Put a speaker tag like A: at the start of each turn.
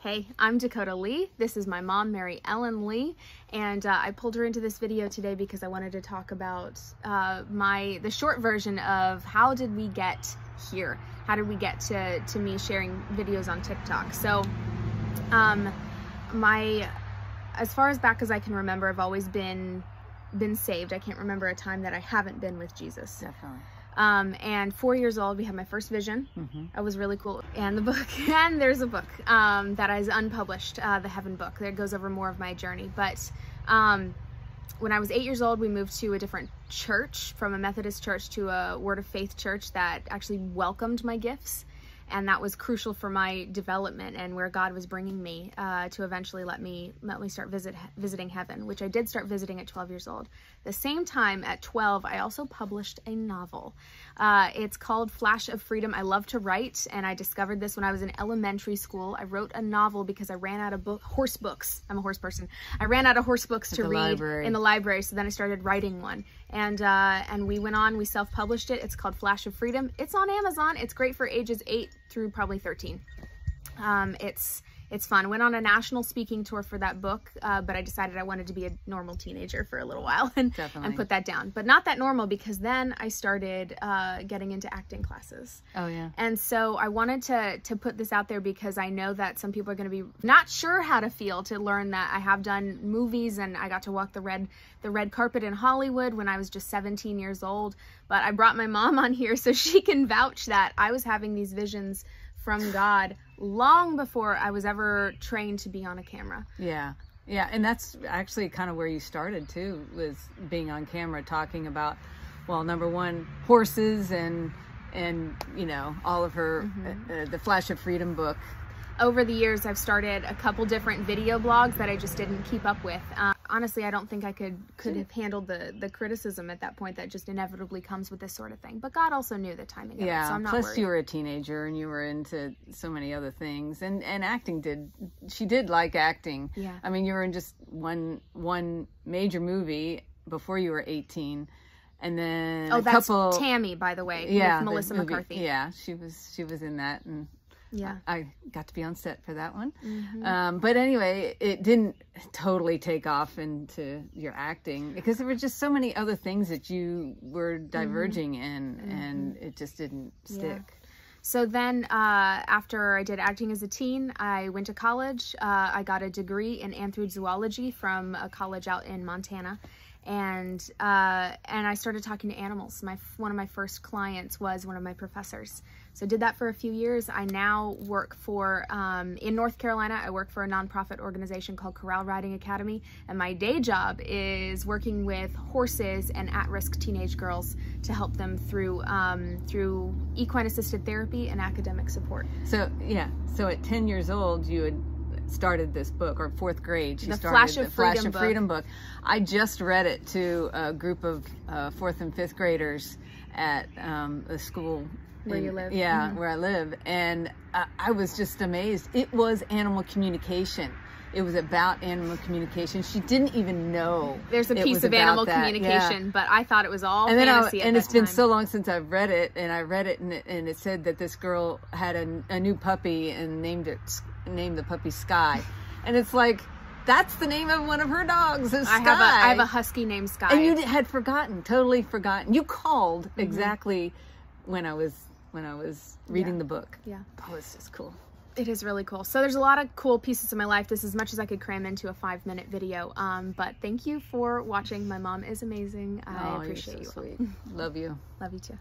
A: Hey, I'm Dakota Lee. This is my mom, Mary Ellen Lee, and uh, I pulled her into this video today because I wanted to talk about uh, my the short version of how did we get here? How did we get to to me sharing videos on TikTok? So, um, my as far as back as I can remember, I've always been been saved. I can't remember a time that I haven't been with Jesus.
B: Definitely.
A: Um, and four years old, we had my first vision.
B: Mm-hmm.
A: That was really cool. And the book, and there's a book um, that is unpublished, uh, the Heaven book, that goes over more of my journey. But um, when I was eight years old, we moved to a different church, from a Methodist church to a Word of Faith church that actually welcomed my gifts and that was crucial for my development and where God was bringing me uh, to eventually let me let me start visit visiting heaven, which I did start visiting at 12 years old. The same time at 12, I also published a novel. Uh, it's called Flash of Freedom. I love to write, and I discovered this when I was in elementary school. I wrote a novel because I ran out of book horse books. I'm a horse person. I ran out of horse books
B: At
A: to read
B: library.
A: in the library, so then I started writing one, and uh, and we went on. We self-published it. It's called Flash of Freedom. It's on Amazon. It's great for ages eight through probably 13. Um, it's it's fun. Went on a national speaking tour for that book, uh, but I decided I wanted to be a normal teenager for a little while and,
B: Definitely.
A: and put that down. But not that normal because then I started uh, getting into acting classes.
B: Oh yeah.
A: And so I wanted to to put this out there because I know that some people are going to be not sure how to feel to learn that I have done movies and I got to walk the red the red carpet in Hollywood when I was just 17 years old. But I brought my mom on here so she can vouch that I was having these visions from God long before I was ever trained to be on a camera.
B: Yeah. Yeah, and that's actually kind of where you started too, was being on camera talking about, well, number one, horses and and you know all of her uh, uh, the Flash of Freedom book.
A: over the years i've started a couple different video blogs that i just didn't keep up with uh, honestly i don't think i could could have handled the the criticism at that point that just inevitably comes with this sort of thing but god also knew the timing of it
B: Yeah.
A: so i'm not
B: Plus,
A: worried
B: you were a teenager and you were into so many other things, and and acting did she did like acting.
A: Yeah.
B: I mean, you were in just one one major movie before you were eighteen, and then
A: oh
B: a
A: that's
B: couple.
A: tammy by the way
B: yeah,
A: with melissa mccarthy
B: Yeah, she was she was in that, and
A: yeah
B: I got to be on set for that one.
A: Mm-hmm.
B: Um, but anyway, it didn't totally take off into your acting because there were just so many other things that you were diverging in, and it just didn't stick.
A: So then, uh, after I did acting as a teen, I went to college. Uh, I got a degree in anthrozoology from a college out in Montana, and uh, and I started talking to animals. My one of my first clients was one of my professors. So I did that for a few years. I now work for um, in North Carolina. I work for a nonprofit organization called Corral Riding Academy, and my day job is working with horses and at-risk teenage girls to help them through um, through equine-assisted therapy and academic support.
B: So yeah, so at ten years old, you had started this book, or fourth grade, she
A: The
B: started
A: Flash of
B: the Flash
A: Freedom
B: of
A: book.
B: Freedom book. I just read it to a group of uh, fourth and fifth graders at um, the school
A: Where you live.
B: Yeah,
A: Mhm.
B: where I live, and uh, I was just amazed. It was animal communication. It was about animal communication. She didn't even know
A: There's a piece of animal
B: that. Yeah
A: communication, but I thought it was all
B: and then I, and it's been so long since I've read it, and I read it, and it, and it said that this girl had a, a new puppy and named it named the puppy Sky, and it's like that's the name of one of her dogs. Is
A: I have a I have a husky named Sky.
B: and you had forgotten, totally forgotten. You called
A: Mm-hmm.
B: exactly when I was when I was reading
A: Yeah.
B: the book.
A: yeah.
B: Oh, it's just cool.
A: It is really cool. So there's a lot of cool pieces of my life. This is as much as I could cram into a five minute video. Um, but thank you for watching. My mom is amazing. I
B: oh,
A: appreciate you.
B: so
A: all.
B: sweet. Love you.
A: Love you too.